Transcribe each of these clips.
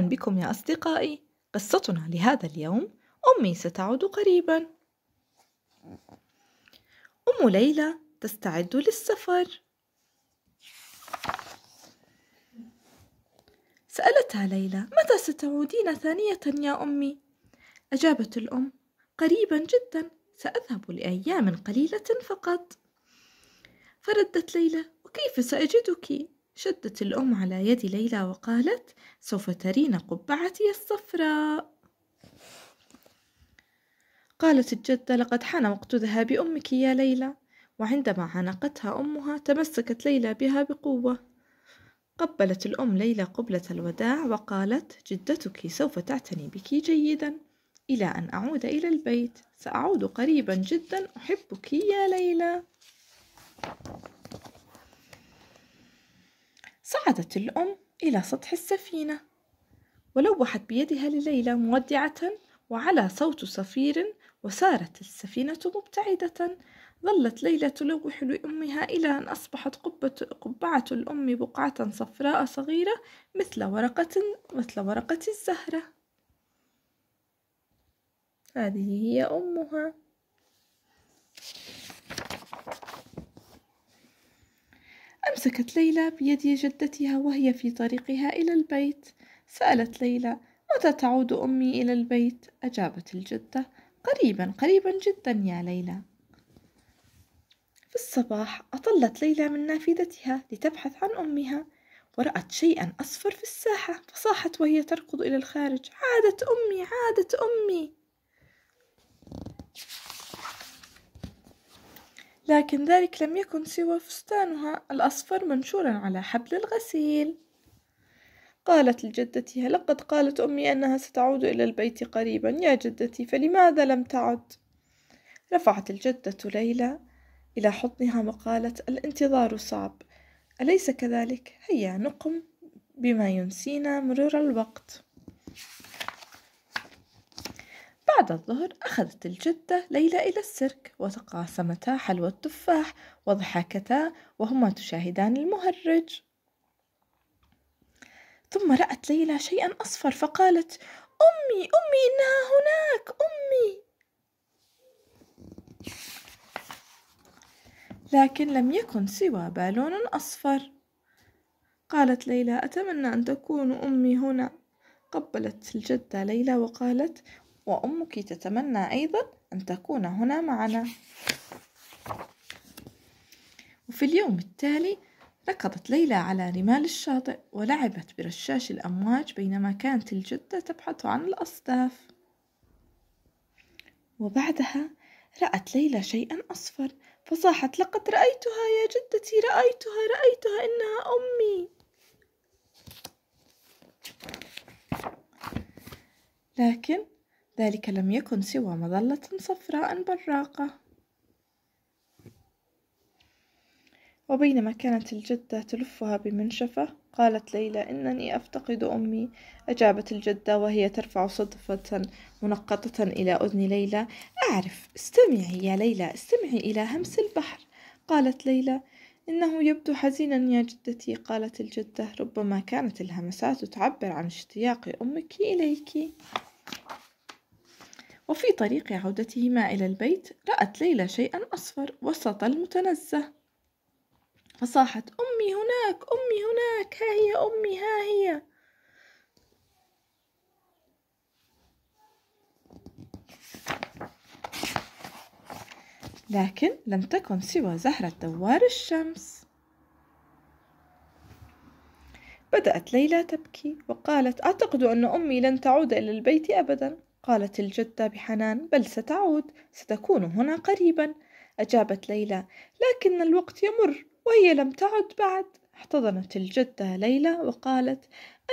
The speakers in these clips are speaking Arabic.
بكم يا أصدقائي قصتنا لهذا اليوم أمي ستعود قريبا أم ليلى تستعد للسفر سألتها ليلى متى ستعودين ثانية يا أمي؟ أجابت الأم قريبا جدا سأذهب لأيام قليلة فقط فردت ليلى وكيف سأجدك؟ شدت الأم على يد ليلى وقالت سوف ترين قبعتي الصفراء. قالت الجدة لقد حان وقت ذهاب أمك يا ليلى وعندما عانقتها أمها تمسكت ليلى بها بقوة. قبلت الأم ليلى قبلة الوداع وقالت جدتك سوف تعتني بك جيدا إلى أن أعود إلى البيت. سأعود قريبا جدا أحبك يا ليلى. صعدت الأم إلى سطح السفينة ولوحت بيدها لليلى مودعة وعلى صوت صفير وسارت السفينة مبتعدة. ظلت ليلى تلوح لأمها إلى أن أصبحت قبة قبعة الأم بقعة صفراء صغيرة مثل ورقة مثل ورقة الزهرة. هذه هي أمها. أمسكت ليلى بيد جدتها وهي في طريقها إلى البيت. سألت ليلى متى تعود أمي إلى البيت؟ أجابت الجدة قريبا قريبا جدا يا ليلى. في الصباح أطلت ليلى من نافذتها لتبحث عن أمها ورأت شيئا أصفر في الساحة فصاحت وهي تركض إلى الخارج عادت أمي عادت أمي. لكن ذلك لم يكن سوى فستانها الأصفر منشورا على حبل الغسيل. قالت لجدتها لقد قالت أمي أنها ستعود إلى البيت قريبا. يا جدتي فلماذا لم تعد؟ رفعت الجدة ليلى إلى حضنها وقالت الانتظار صعب. أليس كذلك؟ هيا نقم بما ينسينا مرور الوقت. بعد الظهر أخذت الجدة ليلى إلى السيرك وتقاسمتا حلوى التفاح وضحكتا وهما تشاهدان المهرج. ثم رأت ليلى شيئا أصفر فقالت أمي أمي إنها هناك أمي. لكن لم يكن سوى بالون أصفر. قالت ليلى أتمنى أن تكون أمي هنا. قبلت الجدة ليلى وقالت وأمك تتمنى أيضا أن تكون هنا معنا. وفي اليوم التالي ركضت ليلى على رمال الشاطئ ولعبت برشاش الأمواج بينما كانت الجدة تبحث عن الأصداف. وبعدها رأت ليلى شيئا أصفر فصاحت لقد رأيتها يا جدتي رأيتها رأيتها إنها أمي. لكن ذلك لم يكن سوى مظلة صفراء براقة. وبينما كانت الجدة تلفها بمنشفة قالت ليلى إنني أفتقد أمي. أجابت الجدة وهي ترفع صدفة منقطة إلى أذن ليلى. أعرف استمعي يا ليلى استمعي إلى همس البحر. قالت ليلى إنه يبدو حزينا يا جدتي. قالت الجدة ربما كانت الهمسات تعبر عن اشتياق أمك إليك. وفي طريق عودتهما إلى البيت رأت ليلى شيئا أصفر وسط المتنزه. فصاحت أمي هناك أمي هناك ها هي أمي ها هي. لكن لم تكن سوى زهرة دوار الشمس. بدأت ليلى تبكي وقالت أعتقد أن أمي لن تعود إلى البيت أبدا. قالت الجدة بحنان بل ستعود ستكون هنا قريبا. أجابت ليلى لكن الوقت يمر وهي لم تعد بعد. احتضنت الجدة ليلى وقالت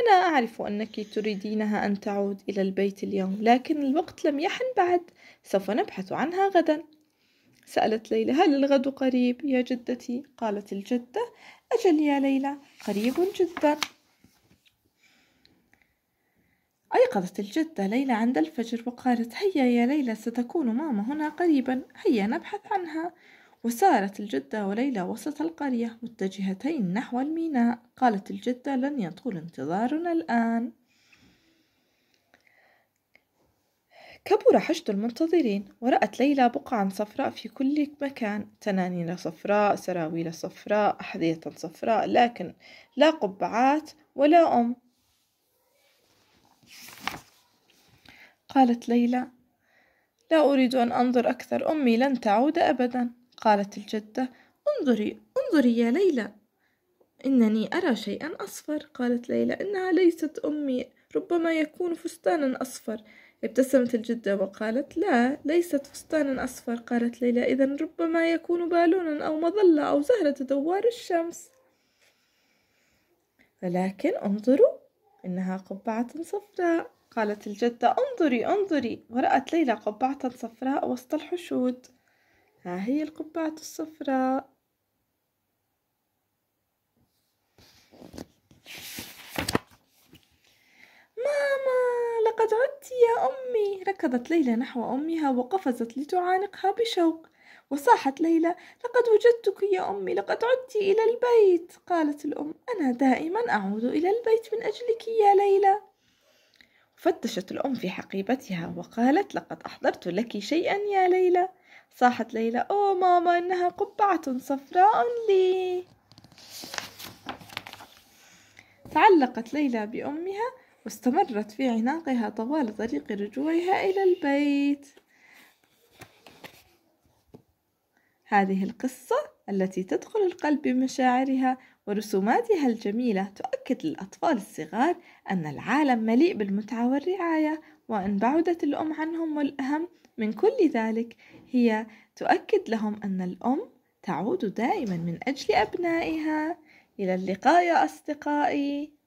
أنا أعرف أنك تريدينها أن تعود إلى البيت اليوم لكن الوقت لم يحن بعد سوف نبحث عنها غدا. سألت ليلى هل الغد قريب يا جدتي؟ قالت الجدة أجل يا ليلى قريب جدا. أيقظت الجدة ليلى عند الفجر وقالت هيا يا ليلى ستكون ماما هنا قريبا. هيا نبحث عنها. وسارت الجدة وليلى وسط القرية متجهتين نحو الميناء. قالت الجدة لن يطول انتظارنا الآن. كبر حشد المنتظرين ورأت ليلى بقعا صفراء في كل مكان. تنانين صفراء سراويل صفراء أحذية صفراء لكن لا قبعات ولا أم. قالت ليلى. لا أريد أن أنظر أكثر أمي لن تعود أبدا. قالت الجدة. انظري انظري يا ليلى. إنني أرى شيئا أصفر. قالت ليلى. إنها ليست أمي ربما يكون فستانا أصفر. ابتسمت الجدة وقالت لا ليست فستانا أصفر. قالت ليلى. إذا ربما يكون بالونا أو مظلة أو زهرة دوار الشمس. ولكن انظروا إنها قبعة صفراء. قالت الجدة انظري انظري. ورأت ليلى قبعة صفراء وسط الحشود. ها هي القبعة الصفراء. ماما لقد عدت يا أمي. ركضت ليلى نحو أمها وقفزت لتعانقها بشوق. وصاحت ليلى لقد وجدتك يا أمي لقد عدت إلى البيت. قالت الأم أنا دائما أعود إلى البيت من أجلك يا ليلى. فتشت الأم في حقيبتها وقالت لقد أحضرت لك شيئا يا ليلى. صاحت ليلى أوه ماما إنها قبعة صفراء لي. تعلقت ليلى بأمها واستمرت في عناقها طوال طريق رجوعها إلى البيت. هذه القصة التي تدخل القلب بمشاعرها ورسوماتها الجميلة تؤكد للأطفال الصغار أن العالم مليء بالمتعة والرعاية وأن بعدت الأم عنهم والأهم من كل ذلك هي تؤكد لهم أن الأم تعود دائما من أجل أبنائها. إلى اللقاء يا أصدقائي.